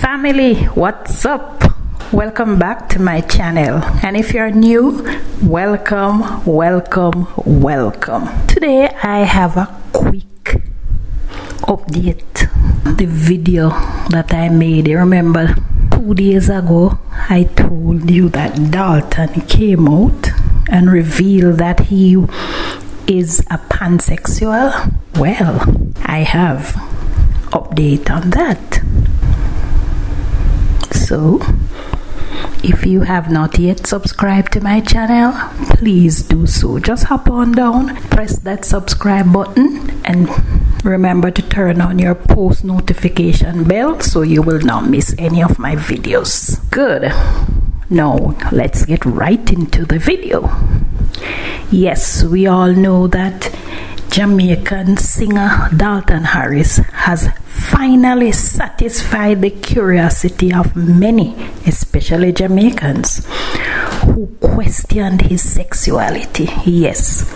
Family, what's up? Welcome back to my channel. And if you're new, welcome, welcome, welcome. Today I have a quick update. The video that I made, you remember two days ago, I told you that Dalton came out and revealed that he is a pansexual. Well, I have update on that. So, if you have not yet subscribed to my channel, please do so. Just hop on down, press that subscribe button, and remember to turn on your post notification bell so you will not miss any of my videos. Good. Now, let's get right into the video. Yes, we all know that Jamaican singer Dalton Harris has finally satisfied the curiosity of many, especially Jamaicans, who questioned his sexuality. Yes,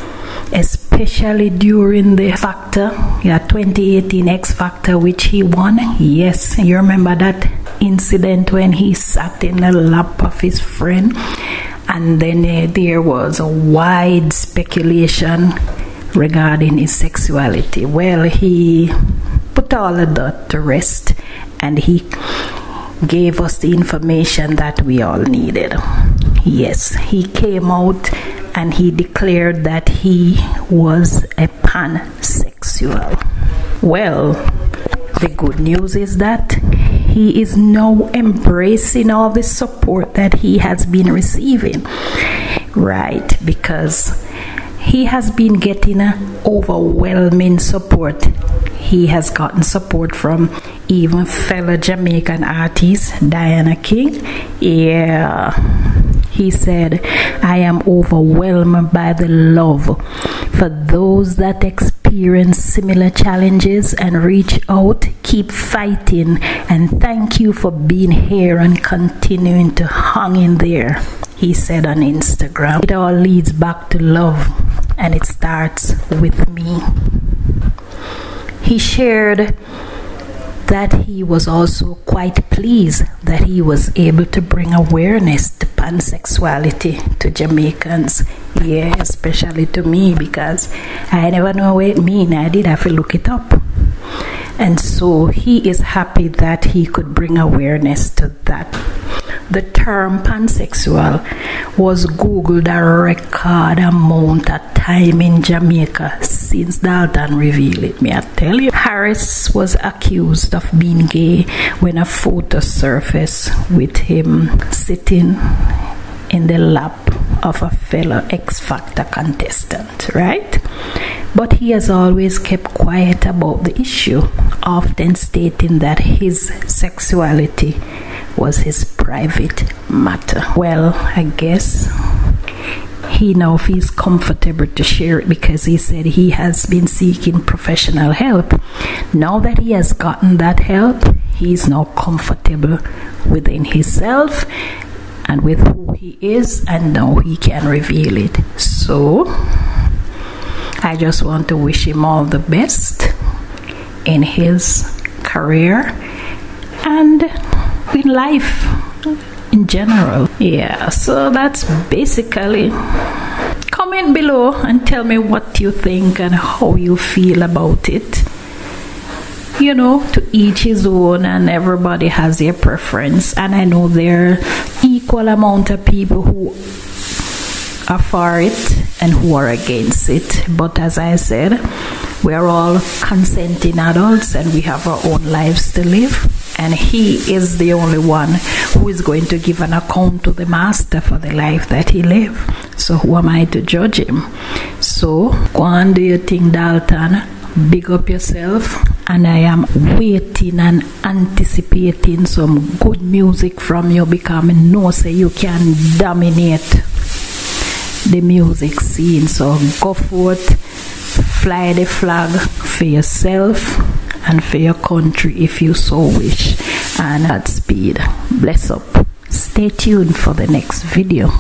especially during the Factor, yeah, 2018 X Factor, which he won. Yes, you remember that incident when he sat in the lap of his friend, and then uh, there was a wide speculation regarding his sexuality. Well, he put all of that to rest and he gave us the information that we all needed. Yes, he came out and he declared that he was a pansexual. Well, the good news is that he is now embracing all the support that he has been receiving. Right, because he has been getting overwhelming support. He has gotten support from even fellow Jamaican artist Diana King. Yeah. He said, I am overwhelmed by the love for those that experience similar challenges and reach out, keep fighting, and thank you for being here and continuing to hang in there. He said on Instagram, It all leads back to love and it starts with me. He shared that he was also quite pleased that he was able to bring awareness to pansexuality to Jamaicans. Yeah, especially to me because I never know what it means. I did have to look it up. And so he is happy that he could bring awareness to that the term pansexual was googled a record amount of time in Jamaica since Dalton revealed it. May I tell you? Harris was accused of being gay when a photo surfaced with him sitting in the lap of a fellow X Factor contestant, right? But he has always kept quiet about the issue, often stating that his sexuality was his private matter. Well, I guess he now feels comfortable to share it because he said he has been seeking professional help. Now that he has gotten that help, he is now comfortable within himself and with who he is, and now he can reveal it. So, I just want to wish him all the best in his career and in life in general. Yeah, so that's basically. Comment below and tell me what you think and how you feel about it. You know, to each his own, and everybody has their preference. And I know there are equal amount of people who are for it and who are against it. But as I said, we are all consenting adults and we have our own lives to live and he is the only one who is going to give an account to the master for the life that he lived. So who am I to judge him? So go on do your thing, Dalton. Big up yourself, and I am waiting and anticipating some good music from you because I know say you can dominate the music scene. So go forth, fly the flag for yourself and for your country if you so wish. And at speed. Bless up. Stay tuned for the next video.